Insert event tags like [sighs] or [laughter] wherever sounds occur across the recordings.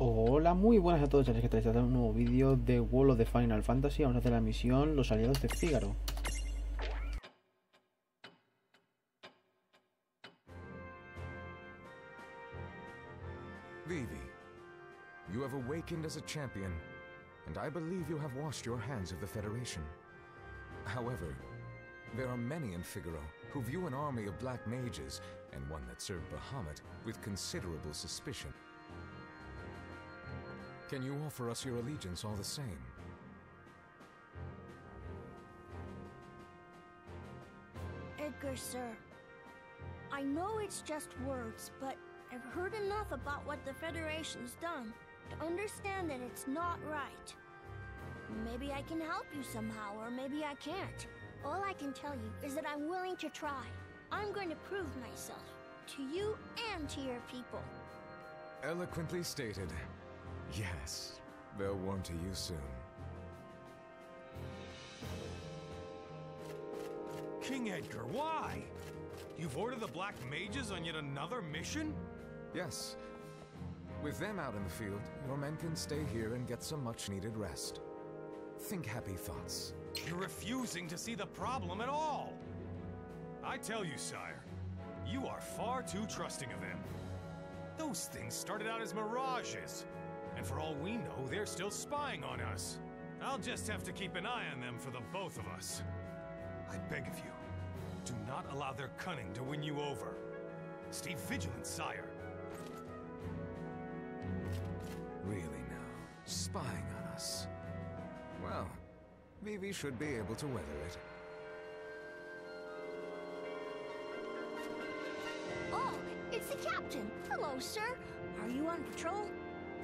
Hola, muy buenas a todos, ya que estáis a un nuevo vídeo de World of the Final Fantasy. Vamos a hacer la misión Los aliados de Fígaro. Vivi, you have awakened as a champion, and I believe you have washed your hands of the Federation. However, there are many in Figaro who view an army of black mages, and one that served Bahamut, with considerable suspicion. Can you offer us your allegiance all the same? Edgar, sir. I know it's just words, but I've heard enough about what the Federation's done to understand that it's not right. Maybe I can help you somehow, or maybe I can't. All I can tell you is that I'm willing to try. I'm going to prove myself to you and to your people. Eloquently stated. Yes, they'll warm to you soon. King Edgar, why? You've ordered the Black Mages on yet another mission? Yes. With them out in the field, your men can stay here and get some much needed rest. Think happy thoughts. You're refusing to see the problem at all. I tell you, sire, you are far too trusting of them. Those things started out as mirages, and for all we know, they're still spying on us. I'll just have to keep an eye on them for the both of us. I beg of you, do not allow their cunning to win you over. Stay vigilant, sire. Really now, spying on us. Well, Vivi should be able to weather it. Oh, it's the captain. Hello, sir. Are you on patrol?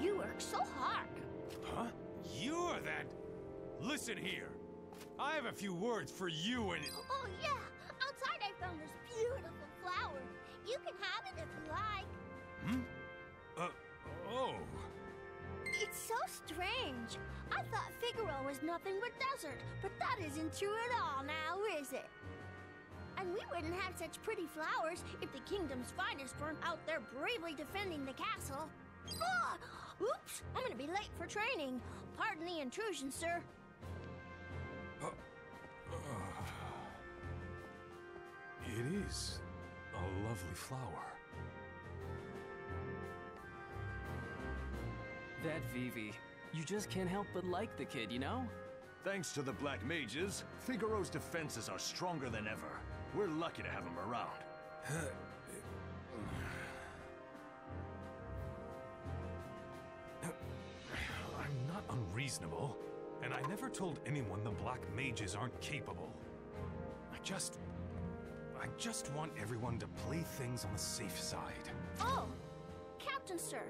You work so hard. Huh? You're that... Listen here. I have a few words for you and... Oh, yeah. Outside I found this beautiful flower. You can have it if you like. Hmm? Uh, oh. It's so strange. I thought Figaro was nothing but desert, but that isn't true at all now, is it? And we wouldn't have such pretty flowers if the kingdom's finest weren't out there bravely defending the castle. Ah! Oops! I'm gonna be late for training. Pardon the intrusion, sir. It is a lovely flower. That Vivi. You just can't help but like the kid, you know? Thanks to the Black Mages, Figaro's defenses are stronger than ever. We're lucky to have him around. [laughs] unreasonable, and I never told anyone the Black Mages aren't capable. I just... I just want everyone to play things on the safe side. Oh, Captain, sir.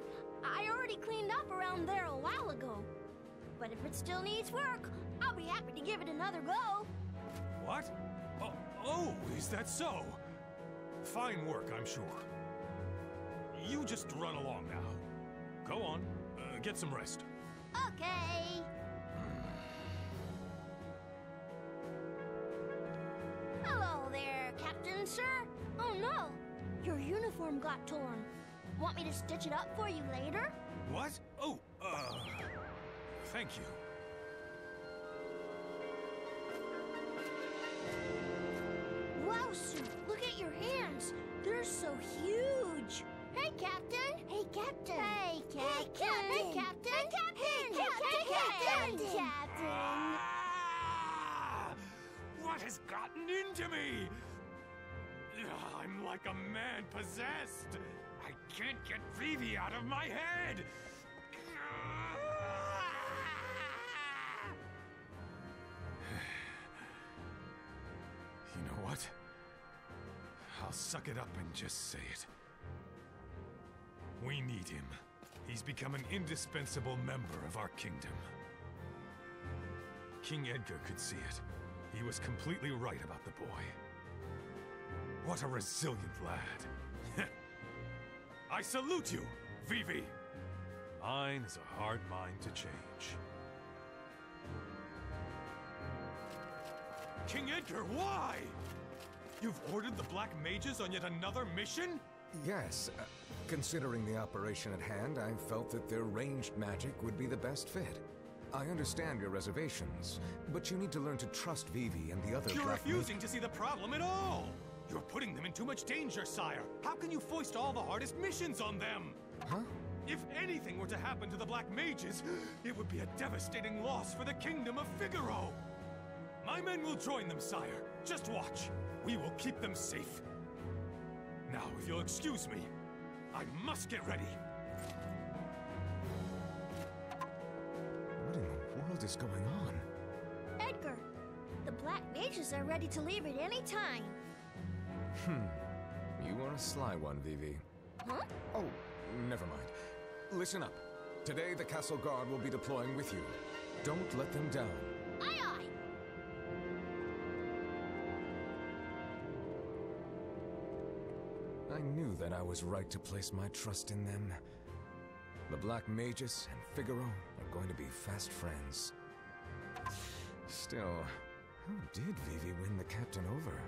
I already cleaned up around there a while ago. But if it still needs work, I'll be happy to give it another go. What? Oh, oh, is that so? Fine work, I'm sure. You just run along now. Go on, uh, get some rest. Okay. Hello there, Captain, sir. Oh no, your uniform got torn. Want me to stitch it up for you later? What? Oh, uh... Thank you. Wow, Sue, look at your hands. What has gotten into me? I'm like a man possessed. I can't get Vivi out of my head. [sighs] You know what? I'll suck it up and just say it. We need him. He's become an indispensable member of our kingdom. King Edgar could see it. He was completely right about the boy. What a resilient lad. [laughs] I salute you, Vivi. Mine is a hard mind to change. King Edgar, why? You've ordered the Black Mages on yet another mission? Yes, uh, considering the operation at hand, I felt that their ranged magic would be the best fit. I understand your reservations, but you need to learn to trust Vivi and the other You're Black refusing to see the problem at all! You're putting them in too much danger, sire! How can you foist all the hardest missions on them? Huh? If anything were to happen to the Black Mages, it would be a devastating loss for the Kingdom of Figaro! My men will join them, sire. Just watch. We will keep them safe. Now, if you'll excuse me, I must get ready. World is going on? Edgar, the Black Mages are ready to leave at any time. Hmm. You are a sly one, Vivi. Huh? Oh, never mind. Listen up. Today, the Castle Guard will be deploying with you. Don't let them down. Aye aye! I knew that I was right to place my trust in them. The Black Mages and Figaro are going to be fast friends. Still, how did Vivi win the captain over?